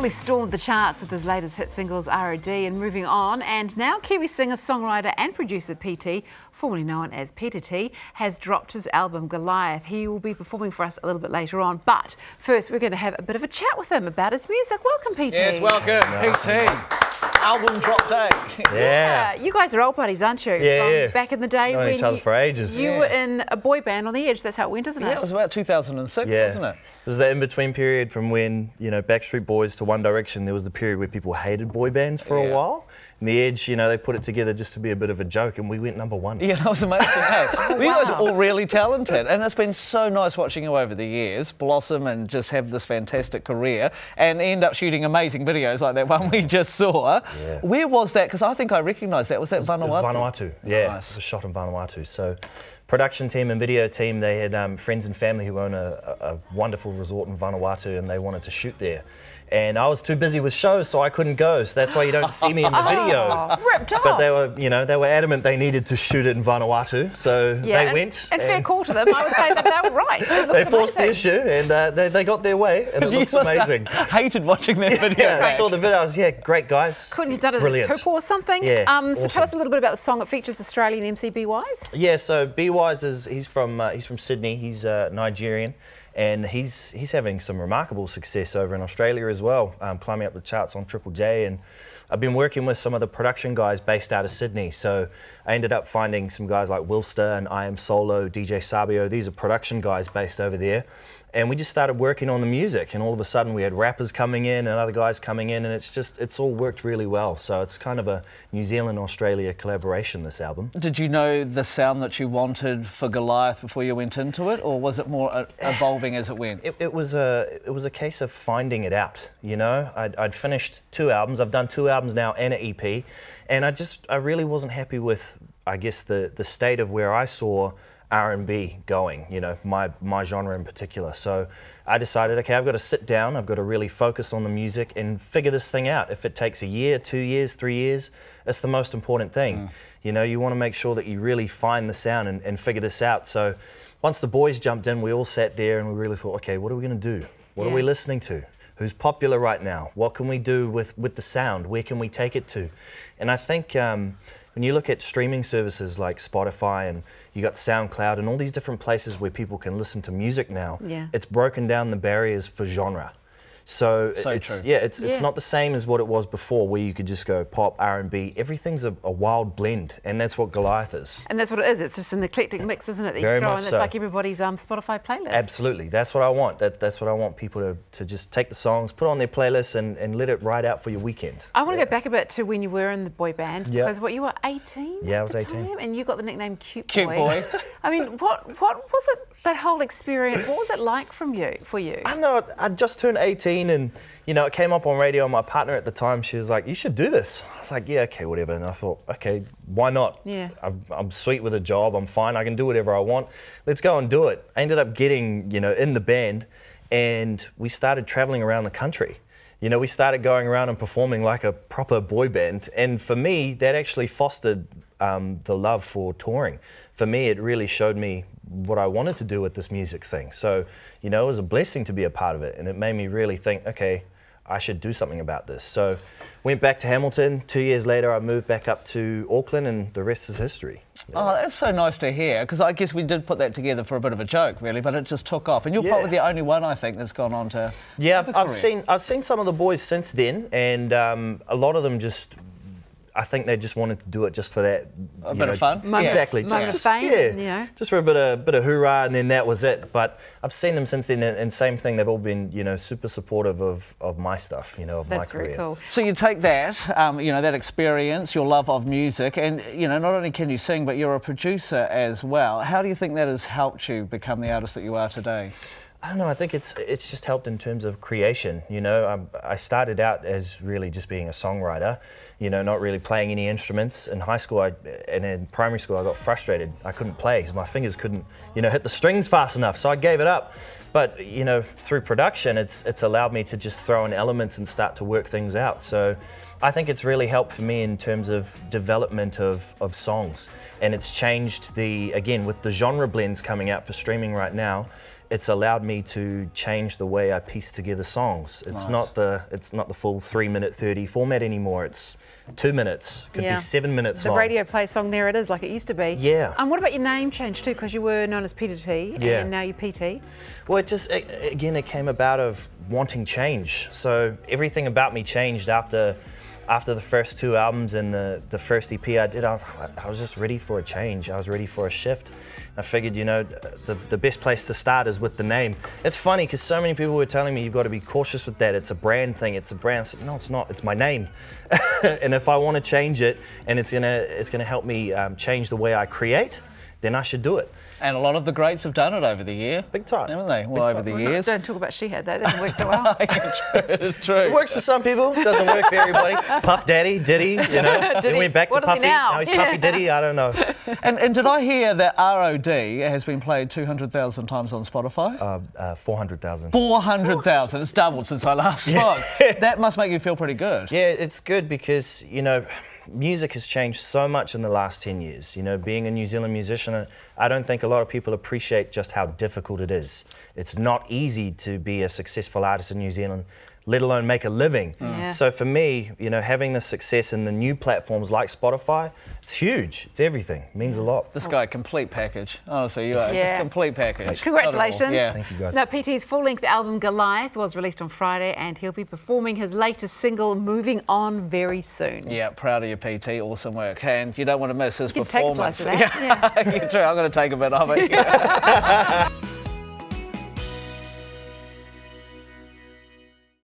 Well, he stormed the charts with his latest hit singles ROD and Moving On. And now Kiwi singer, songwriter and producer PT, formerly known as Peter T, has dropped his album Goliath. He will be performing for us a little bit later on. But first, we're going to have a bit of a chat with him about his music. Welcome, PT. Yes, welcome, PT album drop day. Yeah. yeah. You guys are old buddies, aren't you? Yeah, From yeah. Back in the day Known when each other you, for ages. You yeah. were in a boy band on the edge. That's how it went, isn't it? Yeah, it was about 2006, yeah. wasn't it? It was that in-between period from when, you know, Backstreet Boys to One Direction. There was the period where people hated boy bands for yeah. a while. And the Edge, you know, they put it together just to be a bit of a joke, and we went number one. Yeah, that was amazing. hey, oh, you wow. guys are all really talented, and it's been so nice watching you over the years blossom and just have this fantastic career, and end up shooting amazing videos like that one we just saw. Yeah. Where was that? Because I think I recognised that. Was that Vanuatu? Vanuatu, yeah. Nice. It was shot in Vanuatu. So, production team and video team, they had um, friends and family who own a, a, a wonderful resort in Vanuatu, and they wanted to shoot there and I was too busy with shows, so I couldn't go. So that's why you don't see me in the video. Oh, ripped off. But they were, you know, they were adamant they needed to shoot it in Vanuatu, so yeah, they and, went. And, fair call to them, I would say that they were right. they forced the issue, and uh, they, they got their way, and it looks amazing. hated watching that video. Yeah, I saw the video. I was, yeah, great guys. Couldn't have done it Brilliant. at Tupu or something? Yeah. Um, so awesome. tell us a little bit about the song. It features Australian MC B Wise. Yeah, so B Wise is he's from uh, he's from Sydney. He's uh, Nigerian and he's he's having some remarkable success over in Australia as well, um, climbing up the charts on Triple J. And I've been working with some of the production guys based out of Sydney, so I ended up finding some guys like Wilster and I Am Solo, DJ Sabio. These are production guys based over there. And we just started working on the music, and all of a sudden we had rappers coming in and other guys coming in, and it's just it's all worked really well. So it's kind of a New Zealand Australia collaboration. This album. Did you know the sound that you wanted for Goliath before you went into it, or was it more uh, evolving as it went? It, it, was a it was a case of finding it out. You know, I'd, I'd finished two albums. I've done two albums now and an EP, and I just I really wasn't happy with I guess the the state of where I saw R&B going, you know, my, my genre in particular. So I decided, okay, I've got to sit down, I've got to really focus on the music and figure this thing out. If it takes a year, two years, three years, it's the most important thing. Mm. You know, you want to make sure that you really find the sound and, and, figure this out. So once the boys jumped in, we all sat there and we really thought, okay, what are we going to do? What yeah. are we listening to? Who's popular right now? What can we do with, with the sound? Where can we take it to? And I think um, when you look at streaming services like Spotify and you got SoundCloud and all these different places where people can listen to music now, yeah. it's broken down the barriers for genre. So, so it's true. yeah, it's yeah. it's not the same as what it was before, where you could just go pop, R and B. Everything's a, a, wild blend, and that's what Goliath is. And that's what it is. It's just an eclectic mix, isn't it? That Very you throw much in. It's so. like everybody's um, Spotify playlist. Absolutely, that's what I want. That, that's what I want people to, to just take the songs, put on their playlists, and, and let it ride out for your weekend. I want to yeah. go back a bit to when you were in the boy band Yep. because what you were 18. Yeah, I was at 18. Time, and you got the nickname Cute Boy. Cute boy. I mean, what what was it? That whole experience. What was it like from you for you? I know. I just turned 18, and you know, it came up on radio. and My partner at the time, she was like, "You should do this." I was like, "Yeah, okay, whatever." And I thought, "Okay, why not? Yeah. I'm, I'm sweet with a job. I'm fine. I can do whatever I want. Let's go and do it." I ended up getting, you know, in the band, and we started traveling around the country. You know, we started going around and performing like a proper boy band, and for me, that actually fostered um, the love for touring. For me, it really showed me what I wanted to do with this music thing. So, you know, it was a blessing to be a part of it, and it made me really think, okay, I should do something about this. So, went back to Hamilton. Two years later, I moved back up to Auckland, and the rest is history. Yeah. Oh, that's so nice to hear, because I guess we did put that together for a bit of a joke, really, but it just took off. And you're Yeah. probably the only one, I think, that's gone on to. Yeah, I've, I've seen I've seen some of the boys since then, and um, a lot of them just. I think they just wanted to do it just for that. A bit know, of fun? Moment- Exactly. moment Just, of just- fame, yeah, you know. just for a bit of bit of hoorah, and then that was it. But I've seen them since then, and, and same thing. They've all been, you know, super supportive of, of my stuff, you know, of my That's career. very cool. So you take that, um, you know, that experience, your love of music, and you know, not only can you sing, but you're a producer as well. How do you think that has helped you become the artist that you are today? I don't know. I think it's it's just helped in terms of creation. You know, I, I started out as really just being a songwriter. You know, not really playing any instruments. In high school, I, and in primary school, I got frustrated. I couldn't play because my fingers couldn't, you know, hit the strings fast enough. So I gave it up. But you know, through production, it's it's allowed me to just throw in elements and start to work things out. So. I think it's really helped for me in terms of development of, of songs. And it's changed the, again, with the genre blends coming out for streaming right now, it's allowed me to change the way I piece together songs. It's Nice. not the it's not the full three minute thirty format anymore. It's two minutes. Could Yeah. be seven minutes The long. radio play song, there it is, like it used to be. Yeah. And what about your name change too? Because you were known as Peter T, Yeah. and now you're PT. Well, it just a- again it came about of wanting change. So everything about me changed after after the first two albums and the, the first EP I did. I was I was just ready for a change. I was ready for a shift. I figured, you know, the, the best place to start is with the name. It's funny because so many people were telling me you've got to be cautious with that. It's a brand thing. It's a brand. Said, no, it's not. It's my name. and if I want to change it and it's gonna it's gonna help me um, change the way I create, then I should do it. And a lot of the greats have done it over the year. Big time. Haven't they? Well, Big over time. the years. Don't talk about she had that. That doesn't work so well. True. It works for some people, doesn't work for everybody. Puff Daddy, Diddy, you know. Diddy. Then went back What to is he Puffy. now? he's Yeah. Puffy Diddy, I don't know. And, and did I hear that ROD has been played 200,000 times on Spotify? Uh, uh, 400,000. 400,000. It's doubled since I last spoke. That must make you feel pretty good. Yeah, it's good because, you know, music has changed so much in the last 10 years. You know, being a New Zealand musician, I don't think a lot of people appreciate just how difficult it is. It's not easy to be a successful artist in New Zealand, let alone make a living. Mm. Yeah. So for me, you know, having the success in the new platforms like Spotify, it's huge. It's everything. It means a lot. This guy, complete package. Honestly, you are Yeah. just complete package. Congratulations. Yeah. Thank you, guys. Now, PT's full length album Goliath was released on Friday, and he'll be performing his latest single, Moving On, very soon. Yeah, proud of you, PT. Awesome work. And you don't want to miss his You can take a performance. slice of that, Yeah, true. I'm going to take a bit of it.